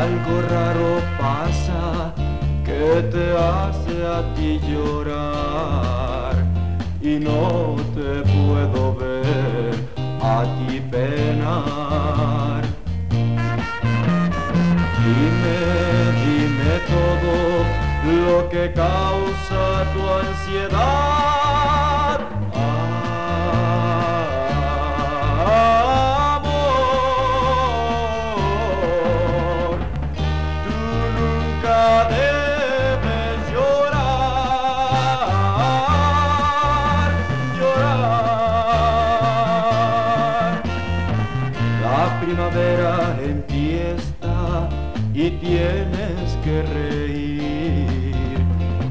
algo raro pasa que te hace a ti llorar y no te puedo ver a ti penar. Dime, dime todo lo que causa tu ansiedad. La primavera empieza y tienes que reír.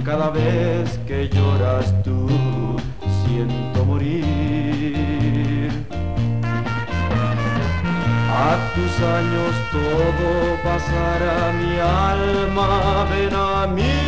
Cada vez que lloras tú, siento morir. A tus años todo pasará, mi alma, ven a mí.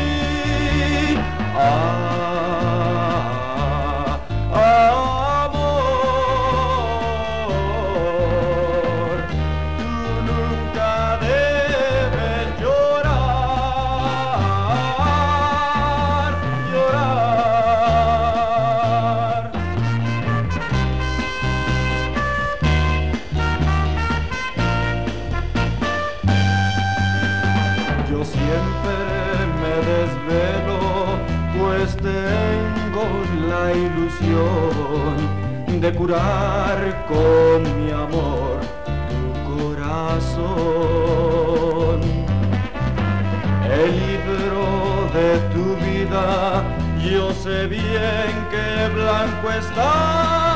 Siempre me desvelo, pues tengo la ilusión de curar con mi amor tu corazón. El libro de tu vida, yo sé bien que blanco está.